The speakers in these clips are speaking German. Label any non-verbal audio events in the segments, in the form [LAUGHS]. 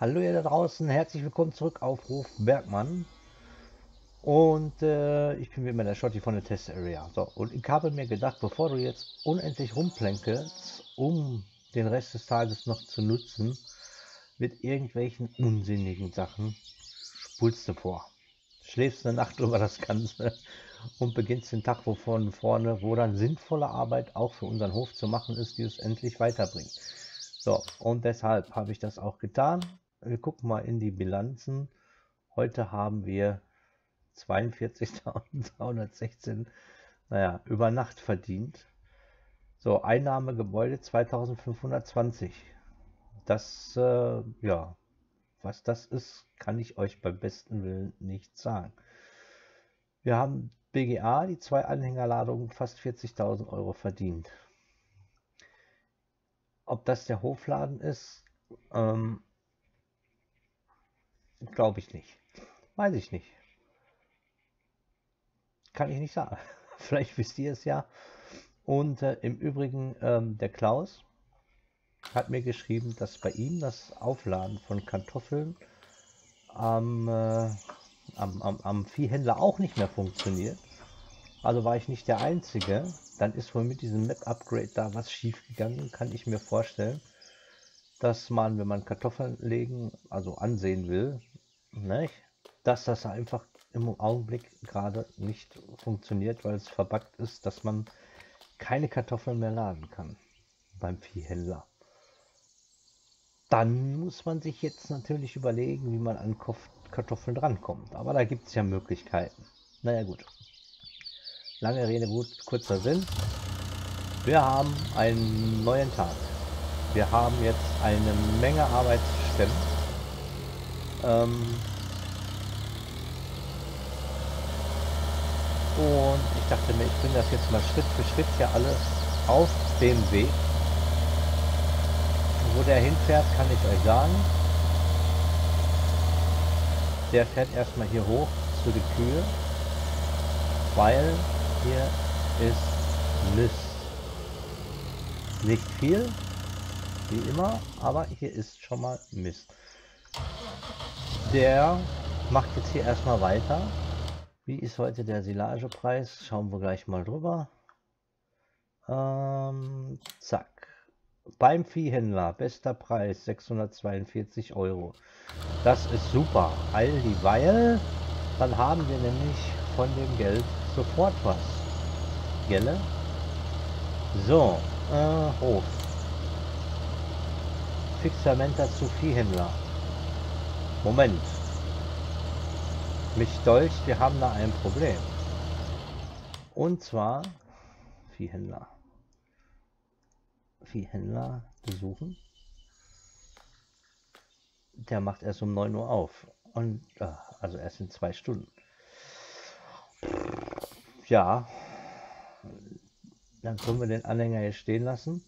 Hallo ihr da draußen, herzlich willkommen zurück auf Ruf Bergmann. Und äh, ich bin wie immer der Schotti von der Test Area. So, und ich habe mir gedacht, bevor du jetzt unendlich rumplänkelst, um den Rest des Tages noch zu nutzen, mit irgendwelchen unsinnigen Sachen, spulst du vor. Schläfst eine Nacht über das Ganze und beginnst den Tag wo vorne, wo dann sinnvolle Arbeit auch für unseren Hof zu machen ist, die es endlich weiterbringt. So, und deshalb habe ich das auch getan wir gucken mal in die Bilanzen. Heute haben wir 42.316, naja, über Nacht verdient. So, Einnahme Gebäude 2520. Das, äh, ja, was das ist, kann ich euch beim besten Willen nicht sagen. Wir haben BGA, die zwei Anhängerladungen, fast 40.000 Euro verdient. Ob das der Hofladen ist, ähm, Glaube ich nicht. Weiß ich nicht. Kann ich nicht sagen. [LAUGHS] Vielleicht wisst ihr es ja. Und äh, im Übrigen, ähm, der Klaus hat mir geschrieben, dass bei ihm das Aufladen von Kartoffeln am, äh, am, am, am Viehhändler auch nicht mehr funktioniert. Also war ich nicht der Einzige. Dann ist wohl mit diesem Map-Upgrade da was schief gegangen, kann ich mir vorstellen. Dass man, wenn man Kartoffeln legen, also ansehen will, nicht? dass das einfach im Augenblick gerade nicht funktioniert, weil es verbuggt ist, dass man keine Kartoffeln mehr laden kann beim Viehhändler. Dann muss man sich jetzt natürlich überlegen, wie man an Kartoffeln drankommt. Aber da gibt es ja Möglichkeiten. Naja gut. Lange Rede, gut, kurzer Sinn. Wir haben einen neuen Tag. Wir haben jetzt eine Menge Arbeit zu stemmen. Ähm, und ich dachte mir, ich bringe das jetzt mal Schritt für Schritt hier alles auf dem Weg. Wo der hinfährt, kann ich euch sagen. Der fährt erstmal hier hoch zu den Kühe, weil hier ist Mist. Nicht viel, wie immer, aber hier ist schon mal Mist. Der macht jetzt hier erstmal weiter. Wie ist heute der Silagepreis? Schauen wir gleich mal drüber. Ähm, zack. Beim Viehhändler, bester Preis 642 Euro. Das ist super, all dieweil, dann haben wir nämlich von dem Geld sofort was. Gelle? So, äh, Hof. Fixamenta zu Viehhändler. Moment. Mich dolcht, wir haben da ein Problem. Und zwar Viehhändler. Viehhändler besuchen. Der macht erst um 9 Uhr auf. Und also erst in zwei Stunden. Ja, dann können wir den Anhänger hier stehen lassen.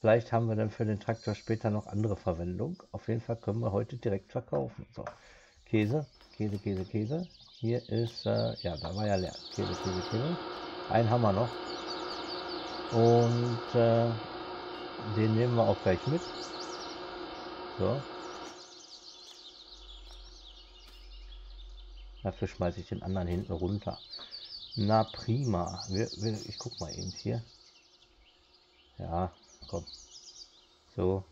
Vielleicht haben wir dann für den Traktor später noch andere Verwendung. Auf jeden Fall können wir heute direkt verkaufen. So, Käse, Käse, Käse, Käse. Hier ist, äh, ja, da war ja leer. Käse, Käse, Käse. Einen haben wir noch. Und äh, den nehmen wir auch gleich mit. So. Dafür schmeiße ich den anderen hinten runter. Na prima. Wir, wir, ich guck mal eben hier. Ja, komm. So.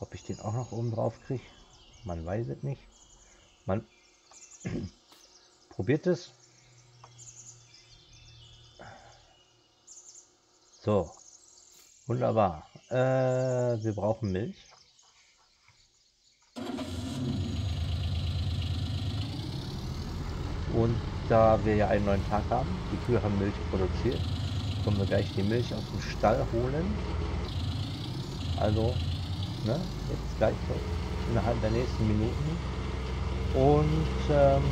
Ob ich den auch noch oben drauf kriege? Man weiß es nicht. Man [CLEARS THROAT] probiert es. So. Wunderbar. Äh, wir brauchen Milch. Und da wir ja einen neuen Tag haben, die Kühe haben Milch produziert, können wir gleich die Milch aus dem Stall holen. Also, ne, jetzt gleich so innerhalb der nächsten Minuten. Und ähm,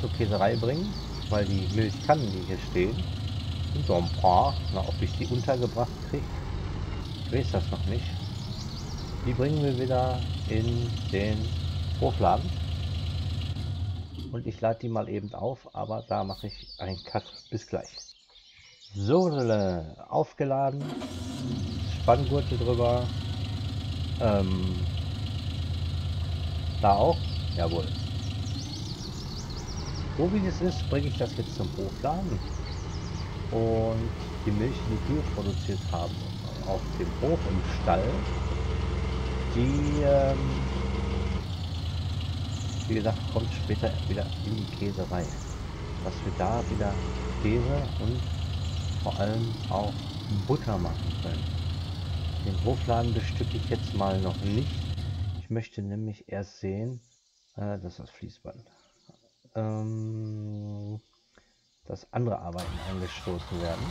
zur Käserei bringen, weil die Milchkannen, die hier stehen, sind so ein paar. Na, ob ich die untergebracht kriege, ich weiß das noch nicht. Die bringen wir wieder in den Hofladen. Und ich lade die mal eben auf, aber da mache ich einen Cut. Bis gleich. So, aufgeladen, Spanngurte drüber, Ähm, da auch? Jawohl. So wie es ist, bringe ich das jetzt zum Hofladen. Und die Milch, die Kühe produziert haben, auf dem Hof im Stall, die, ähm, wie gesagt, kommt später wieder in die Käserei. Dass wir da wieder Käse und vor allem auch Butter machen können. Den Hofladen bestücke ich jetzt mal noch nicht. Ich möchte nämlich erst sehen, äh, das das Fließband, ähm, dass andere Arbeiten angestoßen werden.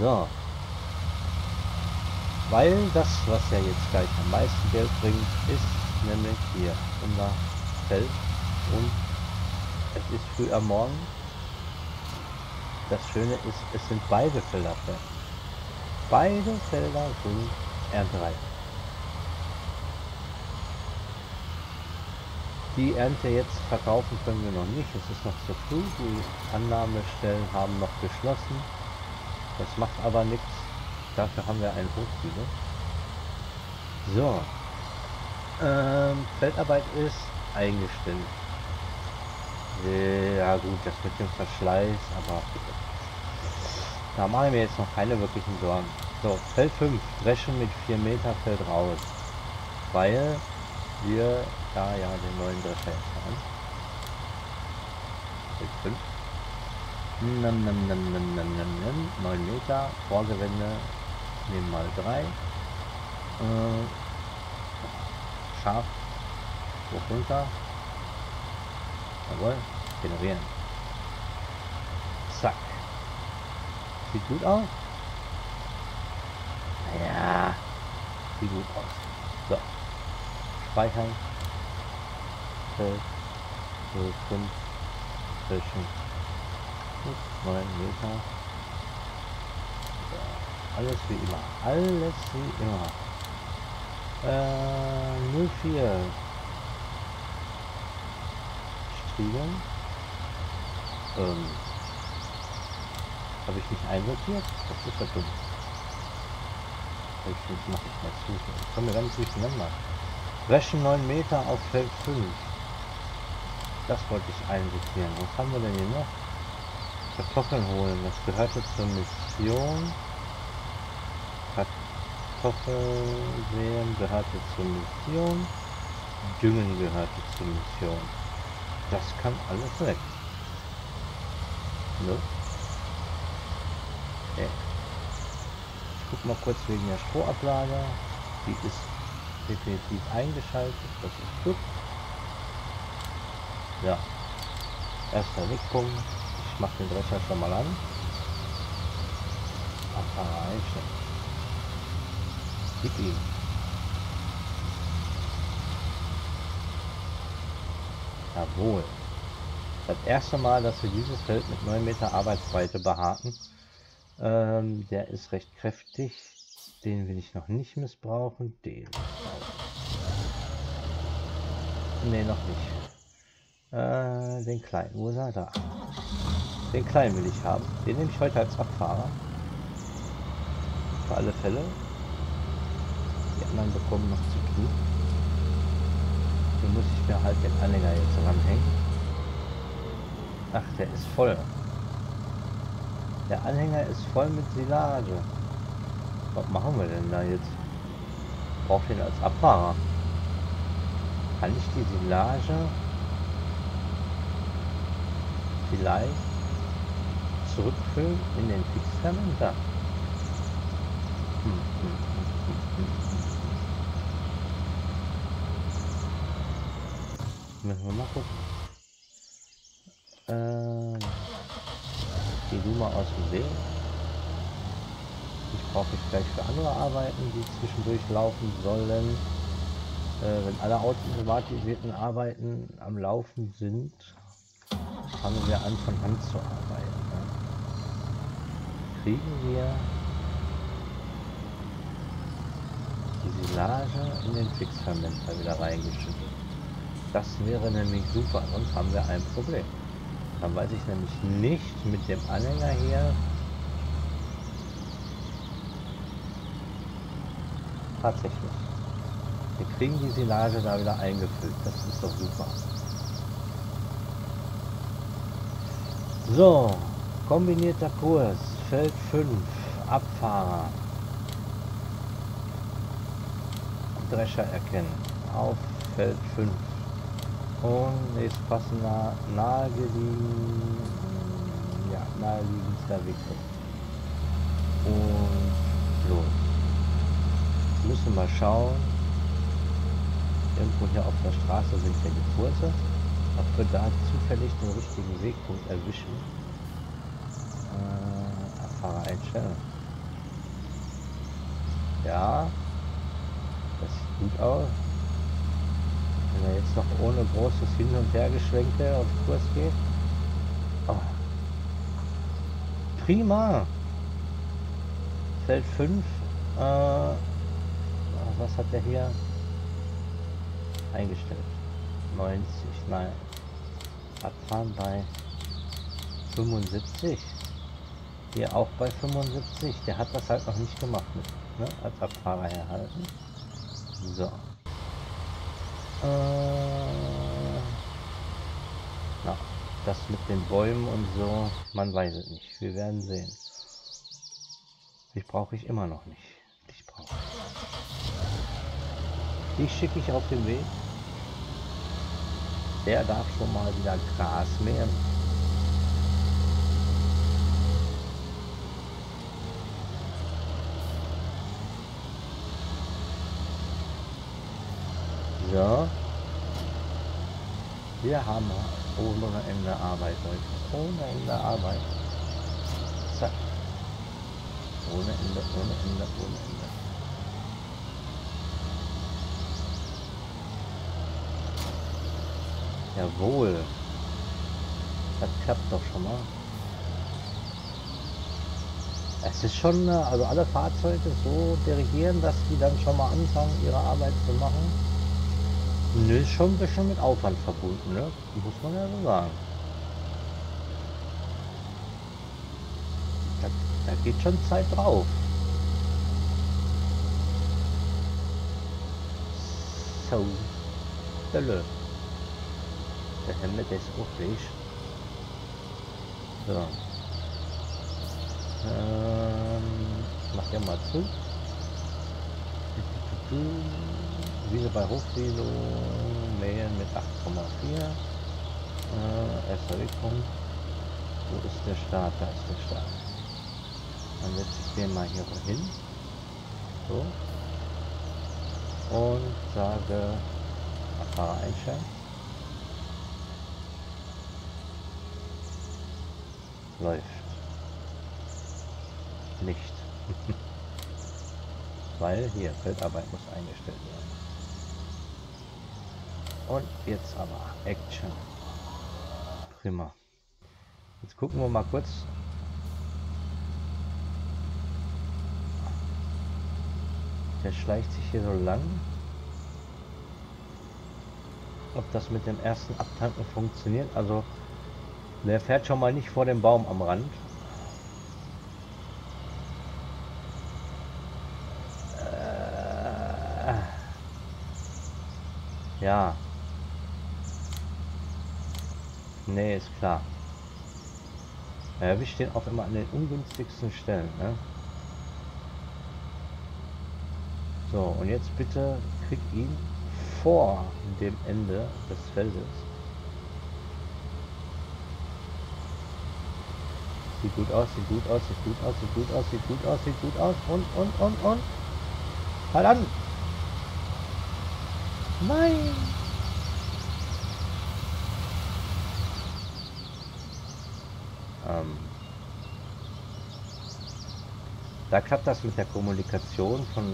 So. Weil das, was ja jetzt gleich am meisten Geld bringt, ist nämlich hier unser Feld und es ist früh am Morgen. Das Schöne ist, es sind beide Felder fertig. Beide Felder sind erntereif. Die Ernte jetzt verkaufen können wir noch nicht. Es ist noch zu früh. Die Annahmestellen haben noch geschlossen. Das macht aber nichts. Dafür haben wir einen Hochsieger. So. Ähm, Feldarbeit ist eingestellt. Ja gut, das mit dem Verschleiß, aber da mache ich mir jetzt noch keine wirklichen Sorgen. So, Feld 5, Dreschen mit 4 Meter fällt raus. Weil wir da ja den neuen Drescher jetzt haben. Feld 5. Nam, nam, nam, nam, nam, nam, nam. 9 Meter, Vorgewände, nehmen mal 3. Äh, scharf, hoch runter, Jawohl, generieren. Zack. Sieht gut aus. Naja, sieht gut aus. So. Speichern. Feld. 05. Zwischen. 9 Meter. Alles wie immer. Alles wie immer. Äh, 04. Krieger. Ähm, Habe ich nicht einsortiert? Das ist ja dumm. Ich mache ich mal zu. Ich komme nicht durcheinander. Wäschen 9 Meter auf Feld 5. Das wollte ich einsortieren. Was haben wir denn hier noch? Kartoffeln holen. Das gehörte zur Mission. Kartoffeln sehen gehörte zur Mission. Düngen gehörte zur Mission. Das kann alles weg. Ne? Okay. Ich guck mal kurz wegen der Strohablage. Die ist definitiv eingeschaltet. Das ist gut. Ja. Erster Wegpunkt. Ich mache den Drescher schon mal an. Abfahrer einstellen. Ihm. [CLEARS THROAT] Jawohl. Das erste Mal, dass wir dieses Feld mit 9 Meter Arbeitsweite behaken. Ähm, der ist recht kräftig. Den will ich noch nicht missbrauchen. Den. Ne, noch nicht. Äh, den kleinen. Wo ist er? Da. Den kleinen will ich haben. Den nehme ich heute als Abfahrer. Für alle Fälle. Anderen bekommen noch zu tun. Hier muss ich mir halt den Anhänger jetzt ranhängen. Ach, der ist voll. Der Anhänger ist voll mit Silage. Was machen wir denn da jetzt? Brauche ihn als Abfahrer. Kann ich die Silage vielleicht zurückfüllen in den Fixfermenter? Hm, hm, hm, Müssen wir mal gucken. Äh, geh du mal aus dem Weg. Ich brauche dich gleich für andere Arbeiten, die zwischendurch laufen sollen. Äh, wenn alle automatisierten Arbeiten am Laufen sind, fangen wir an von Hand zu arbeiten. Ne? Kriegen wir die Silage in den Fixfermenter wieder reingeschüttet. Das wäre nämlich super, sonst haben wir ein Problem. Dann weiß ich nämlich nicht mit dem Anhänger hier, Tatsächlich. Wir kriegen die Silage da wieder eingefüllt. Das ist doch super. So, kombinierter Kurs, Feld 5, Abfahrer. Drescher erkennen. Auf Feld 5. Und ist passender nahegelegen, ja, naheliegendster Weg. Und los. Müssen wir schauen. Irgendwo hier auf der Straße sind ja die Kurse. Ob wir da zufällig den richtigen Wegpunkt erwischen. Äh, Fahrer einstellen. Ja, das sieht gut aus. Wenn er jetzt noch ohne großes Hin- und Hergeschwenke auf Kurs geht. Oh. Prima. Feld 5. Äh, was hat der hier eingestellt? 90, nein. Abfahren bei 75. Hier auch bei 75. Der hat das halt noch nicht gemacht mit, ne? als Abfahrer herhalten. So. Äh, na, das mit den Bäumen und so, man weiß es nicht. Wir werden sehen. Ich brauche ich immer noch nicht. Ich brauche. Die schicke ich auf den Weg. Der darf schon mal wieder Gras mähen. So. Wir haben ohne Ende Arbeit, Leute. Ohne Ende Arbeit. Zack. Ohne Ende, ohne Ende, ohne Ende. Jawohl. Das klappt doch schon mal. Es ist schon, äh, also alle Fahrzeuge so dirigieren, dass die dann schon mal anfangen, ihre Arbeit zu machen. Nö, ist schon ein bisschen mit Aufwand verbunden, ne? Muss man ja so sagen. Da, da geht schon Zeit drauf. So. Hölle. Der Hemd ist auch weg. So. Ähm, mach ja mal zu. Wiese bei Hochsilo, mähen mit 8,4. Äh, erster Wegpunkt. Wo ist der Start? Da ist der Start. Dann setze ich den mal hier hin. So. Und sage Fahrer einstellen. Läuft. Nicht. [LAUGHS] Weil hier Feldarbeit muss eingestellt werden. Und jetzt aber Action. Prima. Jetzt gucken wir mal kurz. Der schleicht sich hier so lang. Ob das mit dem ersten Abtanken funktioniert. Also der fährt schon mal nicht vor dem Baum am Rand. Äh, ja, Nee, ist klar. Ja, wir stehen auch immer an den ungünstigsten Stellen. Ne? So, und jetzt bitte krieg ihn vor dem Ende des Feldes. Sieht gut aus, sieht gut aus, sieht gut aus, sieht gut aus, sieht gut aus, sieht gut aus. Und, und, und, und. Halt an! Nein! Ähm, da klappt das mit der Kommunikation von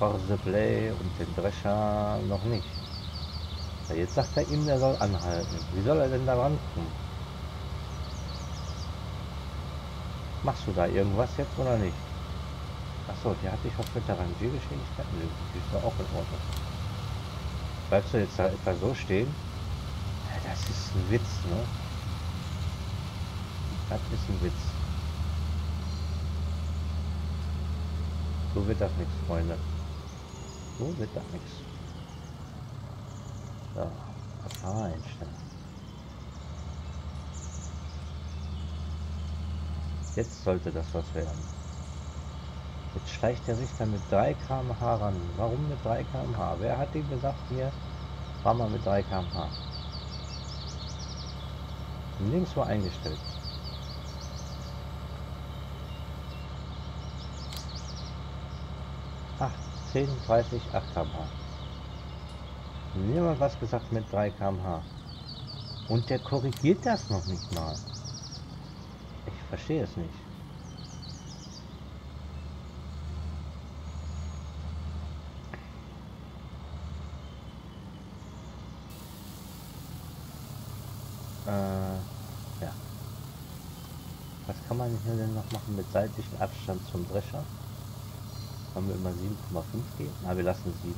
äh, Play und dem Drescher noch nicht. Ja, jetzt sagt er ihm, er soll anhalten. Wie soll er denn da rankommen? Machst du da irgendwas jetzt oder nicht? Achso, der hat dich was mit der Rangiergeschwindigkeit? Nö, die ist doch auch in Ordnung. Bleibst du jetzt da etwa so stehen? Ja, das ist ein Witz, ne? Das ist ein Witz. So wird das nichts, Freunde. So wird das nichts. So, Erfahrung einstellen. Jetzt sollte das was werden. Jetzt schleicht er sich dann mit 3 km/h ran. Warum mit 3 km/h? Wer hat ihm gesagt, hier, fahr mal mit 3 km/h? Nirgendwo eingestellt. Ach, 10, 30, 8 km/h. Niemand was gesagt mit 3 km/h. Und der korrigiert das noch nicht mal. Ich verstehe es nicht. Äh, ja. Was kann man hier denn noch machen mit seitlichem Abstand zum Drescher? Haben wir immer 7,5 gehen? Na, wir lassen 7.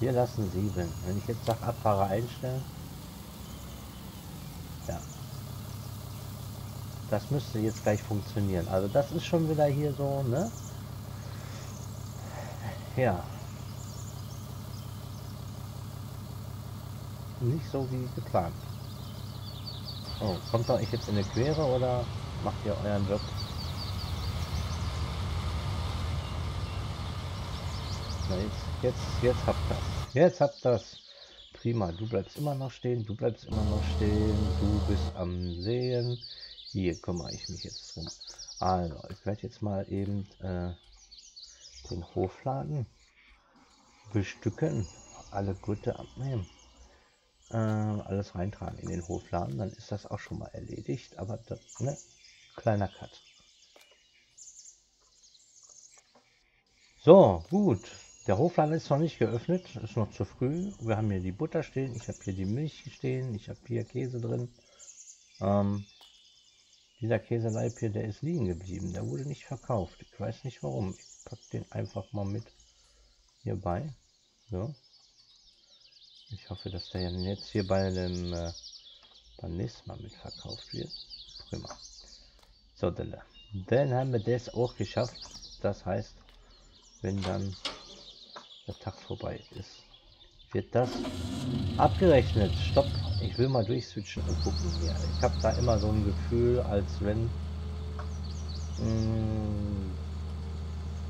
Wir lassen 7. Wenn ich jetzt sage Abfahrer einstellen. Ja. Das müsste jetzt gleich funktionieren. Also das ist schon wieder hier so, ne? Ja. Nicht so wie geplant. Oh, kommt da euch jetzt in eine Quere oder macht ihr euren Job? Na jetzt, jetzt, jetzt habt das. Jetzt habt das. Prima, du bleibst immer noch stehen, du bleibst immer noch stehen, du bist am Sehen. Hier kümmere ich mich jetzt drum. Also, ich werde jetzt mal eben äh, den Hofladen bestücken, alle Gute abnehmen äh, alles reintragen in den Hofladen, dann ist das auch schon mal erledigt. Aber das, ne, kleiner Cut. So, gut. Der Hofladen ist noch nicht geöffnet, ist noch zu früh. Wir haben hier die Butter stehen, ich habe hier die Milch stehen, ich habe hier Käse drin. Ähm, dieser Käseleib hier, der ist liegen geblieben, der wurde nicht verkauft. Ich weiß nicht warum. Ich packe den einfach mal mit hierbei. So. Ich hoffe, dass der jetzt hier bei dem äh, beim nächsten Mal mitverkauft wird. Prima. So, dann, dann haben wir das auch geschafft. Das heißt, wenn dann der Tag vorbei ist, wird das abgerechnet. Stopp. Ich will mal durchswitchen und gucken hier. Ich habe da immer so ein Gefühl, als wenn mh, mm,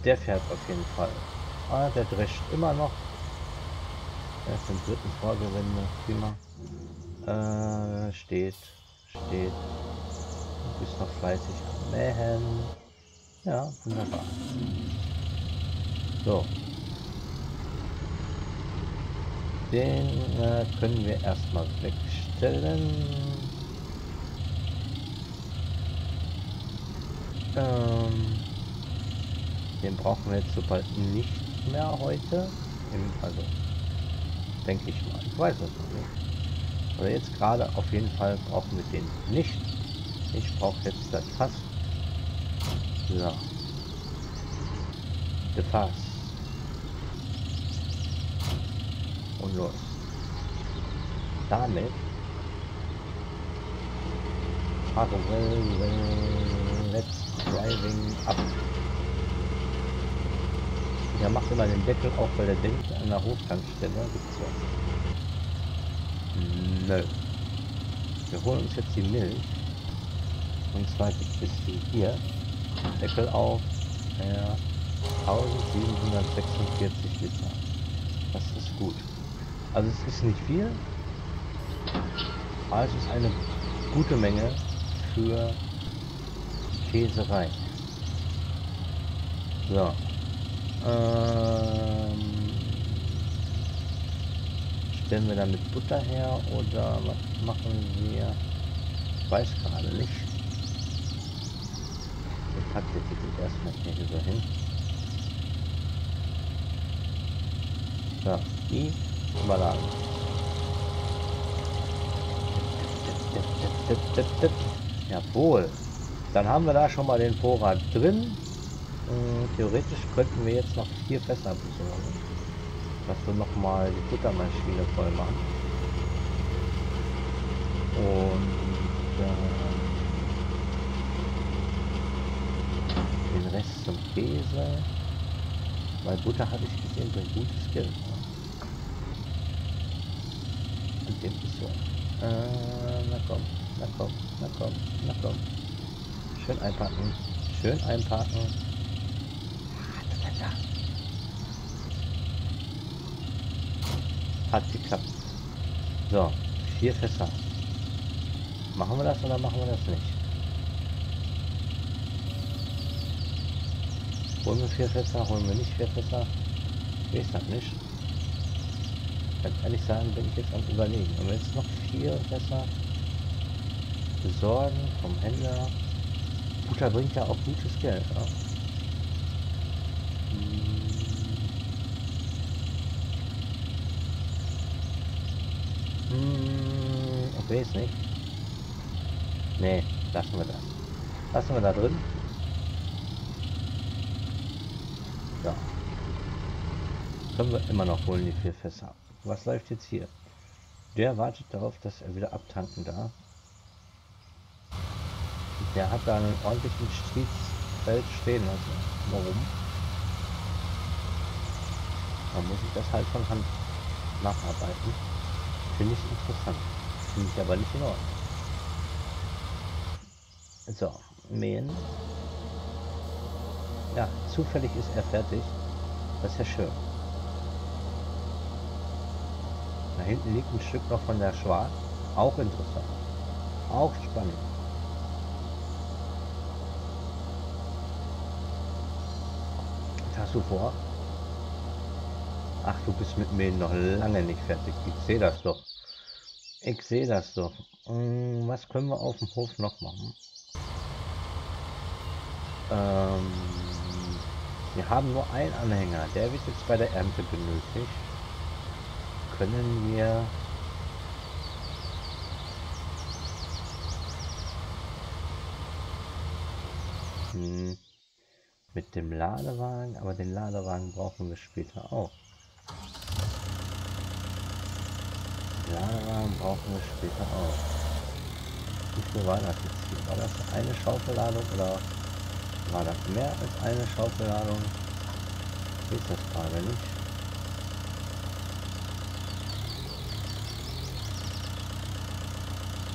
der fährt auf jeden Fall. Ah, der drescht immer noch Erst im dritten Vorgewende. Prima. Äh, steht. Steht. Du bist noch fleißig am Mähen. Ja, wunderbar. So. Den äh, können wir erstmal wegstellen. Ähm, den brauchen wir jetzt sobald nicht mehr heute. Im, also Denke ich mal. Ich weiß es noch nicht. Aber jetzt gerade auf jeden Fall brauchen wir den nicht. Ich brauche jetzt das Fass. So. Das Fass. Und los. Damit wir let's driving up. Der macht immer den Deckel auf, weil der denkt, an der Hoftankstelle gibt's was. Nö. Wir holen uns jetzt die Milch. Und zwar gibt es die hier. Deckel auf. Ja, 1746 Liter. Das ist gut. Also es ist nicht viel. Aber es ist eine gute Menge für Käserei. So. Ähm, stellen wir damit Butter her oder was machen wir? Ich weiß gerade nicht. Ich packe die Titel erstmal hier so hin. So, die überladen. Jawohl. Dann haben wir da schon mal den Vorrat drin. Hm, theoretisch könnten wir jetzt noch vier Fässer besorgen. Dass wir noch mal die Buttermaschine voll machen. Und äh, den Rest zum Käse. Weil Butter habe ich gesehen, bringt gutes Geld. Und dem ist so. Äh, na komm, na komm, na komm, na komm. Schön einpacken. Schön einpacken. Hat geklappt. So, vier Fässer. Machen wir das oder machen wir das nicht? Holen wir vier Fässer, holen wir nicht vier Fässer? Ich das nicht. Ganz ehrlich sagen, bin ich jetzt am überlegen. Wir jetzt noch vier Fässer besorgen vom Händler. Butter bringt ja auch gutes Geld. Ja? Hm, ich weiß nicht. Nee, lassen wir das. Lassen wir da drin. Ja. Können wir immer noch holen, die vier Fässer. Was läuft jetzt hier? Der wartet darauf, dass er wieder abtanken darf. Der hat da einen ordentlichen Streetsfeld stehen lassen. Warum? Da muss ich das halt von Hand nacharbeiten. Finde ich interessant. Finde ich aber nicht in Ordnung. So, mähen. Ja, zufällig ist er fertig. Das ist ja schön. Da hinten liegt ein Stück noch von der Schwarz. Auch interessant. Auch spannend. Was hast du vor? Ach, du bist mit mir noch lange nicht fertig. Ich sehe das doch. Ich sehe das doch. Hm, was können wir auf dem Hof noch machen? Ähm, wir haben nur einen Anhänger. Der wird jetzt bei der Ernte benötigt. Können wir... Hm, mit dem Ladewagen, aber den Ladewagen brauchen wir später auch. Ladewagen brauchen wir später auch. Wie viel war das jetzt hier? War das eine Schaufelladung oder war das mehr als eine Schaufelladung? Weiß das gerade nicht.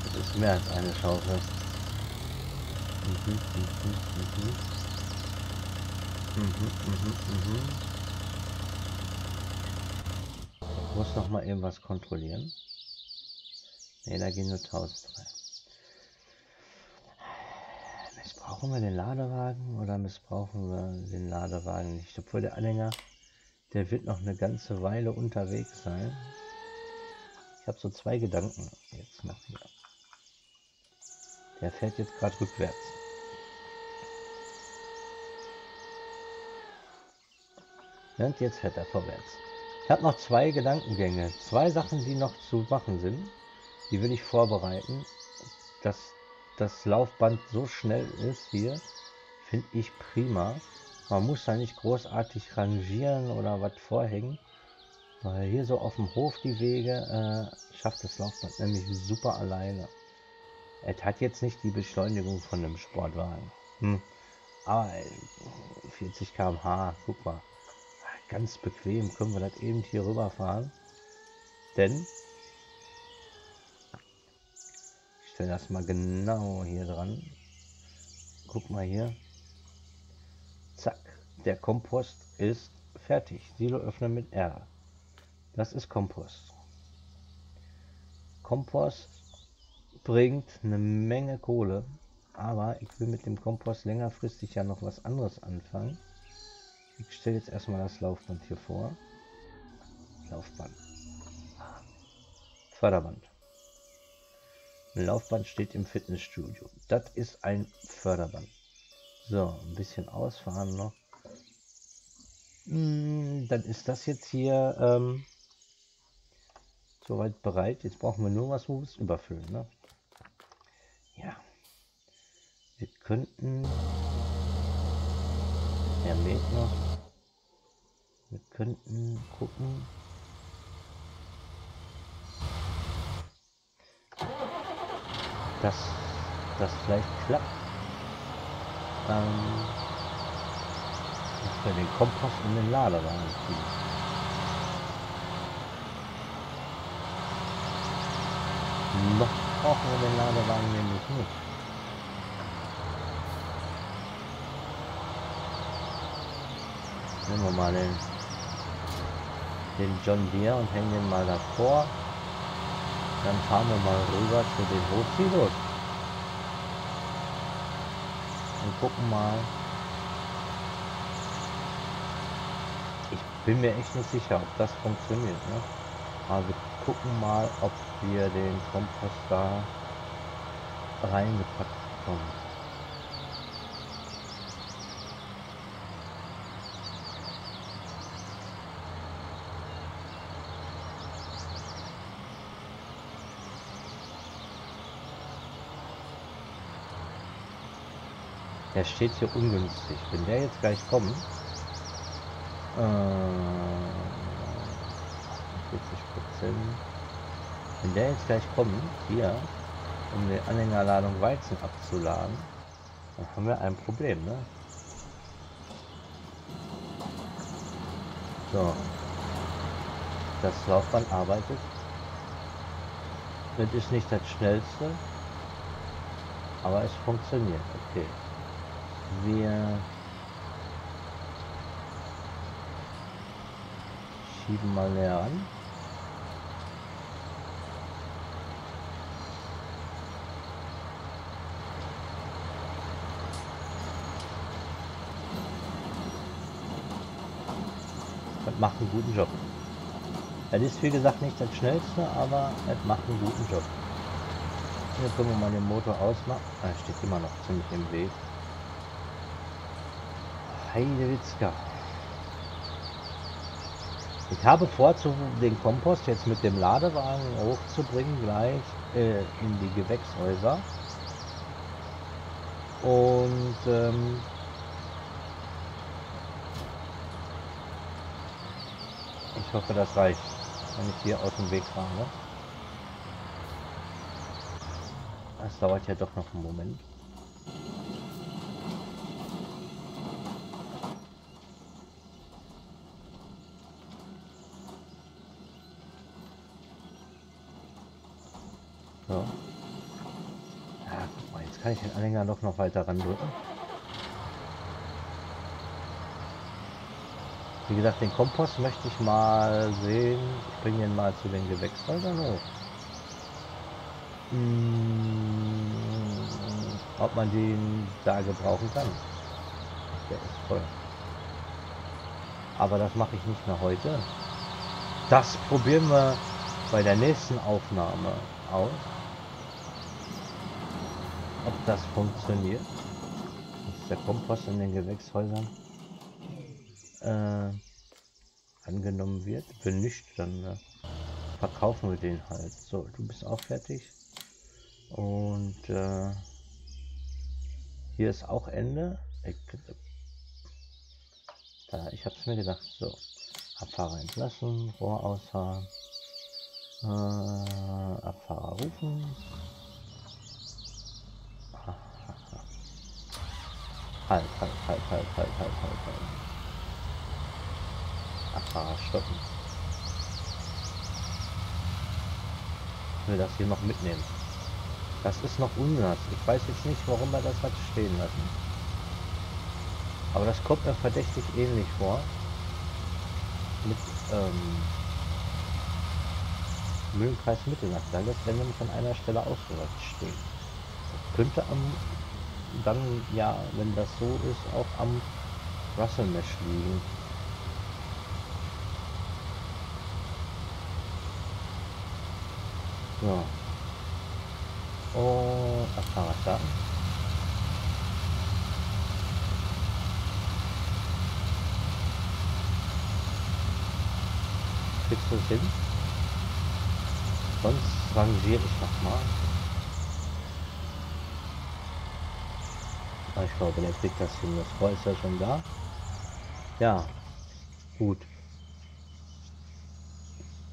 Das ist mehr als eine Schaufel. Mhm, mhm, mhm. Mhm, mhm, mhm. Ich muss noch mal irgendwas kontrollieren. Ne, da gehen nur 1003. Missbrauchen wir den Ladewagen oder missbrauchen wir den Ladewagen nicht? Obwohl der Anhänger, der wird noch eine ganze Weile unterwegs sein. Ich habe so zwei Gedanken jetzt noch hier. Der fährt jetzt gerade rückwärts. Und jetzt fährt er vorwärts. Ich habe noch zwei Gedankengänge. Zwei Sachen, die noch zu machen sind. Die will ich vorbereiten. Dass das Laufband so schnell ist hier, finde ich prima. Man muss da nicht großartig rangieren oder was vorhängen. Weil hier so auf dem Hof die Wege äh, schafft das Laufband nämlich super alleine. Es hat jetzt nicht die Beschleunigung von einem Sportwagen. Hm. Aber 40 km/h, guck mal. Ganz bequem können wir das eben hier rüberfahren. Denn ich stelle das mal genau hier dran. Guck mal hier. Zack. Der Kompost ist fertig. Silo öffnen mit R. Das ist Kompost. Kompost bringt eine Menge Kohle, aber ich will mit dem Kompost längerfristig ja noch was anderes anfangen. Ich stelle jetzt erstmal das Laufband hier vor. Laufband. Förderband. Ein Laufband steht im Fitnessstudio. Das ist ein Förderband. So, ein bisschen ausfahren noch. Hm, dann ist das jetzt hier ähm, soweit bereit. Jetzt brauchen wir nur was, wo wir es überfüllen. Ne? Ja. Wir könnten... Er mäht noch. Wir könnten gucken. Dass das vielleicht klappt. Ähm, wir den Kompost in den Ladewagen kriegen. Noch brauchen wir den Ladewagen nämlich nicht. Nehmen wir mal den, den John Deere und hängen den mal davor. Dann fahren wir mal rüber zu den Hochsilos. Und gucken mal. Ich bin mir echt nicht sicher, ob das funktioniert. Ne? Wir gucken mal, ob wir den Kompost da reingepackt bekommen. Der steht hier ungünstig. Wenn der jetzt gleich kommt, äh, 40 Prozent. Wenn der jetzt gleich kommt, hier, um die Anhängerladung Weizen abzuladen, dann haben wir ein Problem, ne? So. Das Laufband arbeitet. Das ist nicht das schnellste, aber es funktioniert. Okay. Wir schieben mal näher an. Das macht einen guten Job. Es ist wie gesagt nicht das schnellste, aber es macht einen guten Job. Hier können wir mal den Motor ausmachen. Er steht immer noch ziemlich im Weg. Heidewitzka. Ich habe vor, den Kompost jetzt mit dem Ladewagen hochzubringen, gleich äh, in die Gewächshäuser. Und ähm, ich hoffe, das reicht, wenn ich hier aus dem Weg fahre. Das dauert ja doch noch einen Moment. kann ich den Anhänger doch noch weiter ran Wie gesagt, den Kompost möchte ich mal sehen. Ich bringe den mal zu den Gewächshäusern hoch. Hm, ob man den da gebrauchen kann. Der ist voll. Aber das mache ich nicht mehr heute. Das probieren wir bei der nächsten Aufnahme aus ob das funktioniert. Dass der Kompost in den Gewächshäusern äh, angenommen wird. Wenn nicht, dann äh, verkaufen wir den halt. So, du bist auch fertig. Und äh, hier ist auch Ende. Da, ich habe es mir gedacht. So, Abfahrer entlassen, Rohr ausfahren, äh, Abfahrer rufen. Halt, halt, halt, halt, halt, halt, halt, halt. Ach, stoppen. Ich will das hier noch mitnehmen. Das ist noch unnatz. Ich weiß jetzt nicht, warum er das hat stehen lassen. Aber das kommt mir verdächtig ähnlich vor. Mit ähm, Mühlenkreis Mittelnacht. Da lässt er nämlich an einer Stelle ausgerollt stehen. Könnte am dann ja, wenn das so ist, auch am Russell Mesh liegen. So. Und Abfahrer starten. Kriegst du es hin? Sonst rangiere ich nochmal. Ah, ich glaube, der kriegt das hin. Das Rohr ist ja schon da. Ja, gut.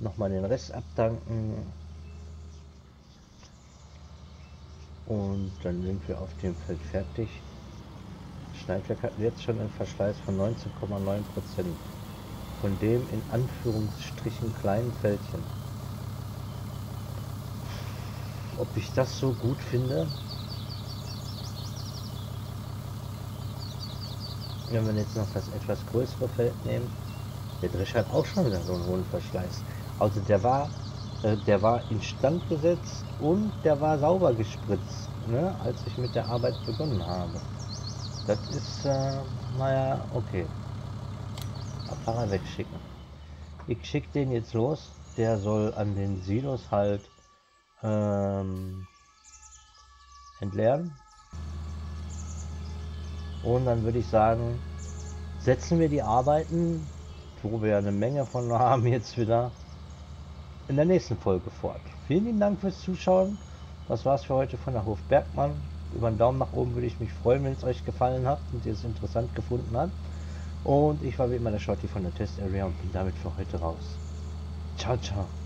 Nochmal den Rest abdanken. Und dann sind wir auf dem Feld fertig. Schneidwerk hat jetzt schon einen Verschleiß von 19,9%. Von dem in Anführungsstrichen kleinen Fältchen. Ob ich das so gut finde? Wenn wir jetzt noch das etwas größere Feld nehmen, der Drescher hat auch schon wieder so einen hohen Verschleiß. Also der war, äh, der war instand gesetzt und der war sauber gespritzt, ne, als ich mit der Arbeit begonnen habe. Das ist, äh, naja, okay. Fahrer wegschicken. Ich schicke den jetzt los. Der soll an den Silos halt ähm, entleeren. Und dann würde ich sagen, setzen wir die Arbeiten, wo wir eine Menge von haben, jetzt wieder in der nächsten Folge fort. Vielen lieben Dank fürs Zuschauen. Das war's für heute von der Hof Bergmann. Über einen Daumen nach oben würde ich mich freuen, wenn es euch gefallen hat und ihr es interessant gefunden habt. Und ich war wie immer der Shorty von der Test Area und bin damit für heute raus. Ciao, ciao.